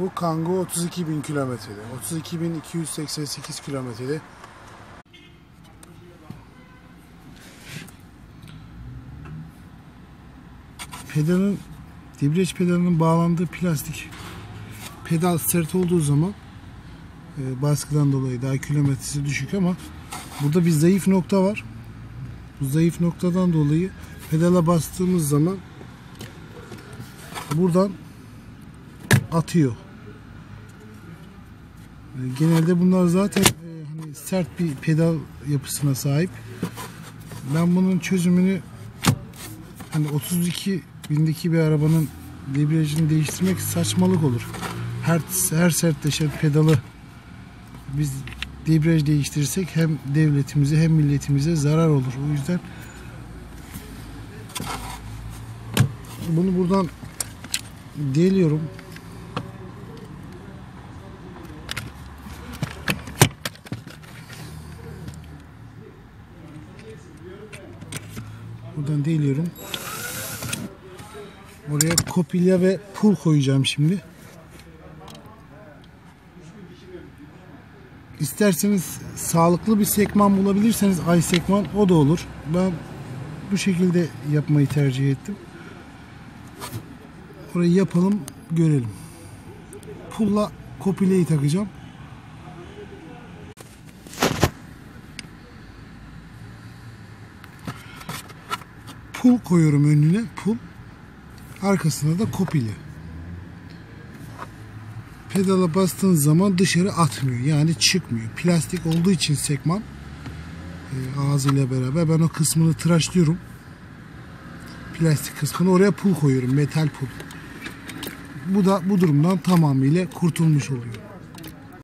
Bu Kangoo 32 bin kilometrede. 32 bin 288 kilometrede. Pedalın debriyaj pedalının bağlandığı plastik pedal sert olduğu zaman e, baskıdan dolayı daha kilometresi düşük ama burada bir zayıf nokta var. Bu zayıf noktadan dolayı pedala bastığımız zaman buradan atıyor. E, Genelde bunlar zaten e, hani sert bir pedal yapısına sahip. Ben bunun çözümünü hani 32 bindeki bir arabanın debriyajını değiştirmek saçmalık olur. Her her sertleşen pedalı biz debriyaj değiştirirsek hem devletimize hem milletimize zarar olur. O yüzden bunu buradan deliyorum. Buradan deliyorum. Oraya kopilya ve pul koyacağım şimdi. İsterseniz sağlıklı bir sekman bulabilirseniz ay sekman o da olur. Ben bu şekilde yapmayı tercih ettim. Orayı yapalım görelim. Pulla kopileyi takacağım. Pul koyuyorum önüne pul. Arkasına da kopili. Pedala bastığın zaman dışarı atmıyor. Yani çıkmıyor. Plastik olduğu için sekman e, ağzıyla beraber ben o kısmını tıraşlıyorum. Plastik kısmını oraya pul koyuyorum. Metal pul. Bu da bu durumdan tamamıyla kurtulmuş oluyor.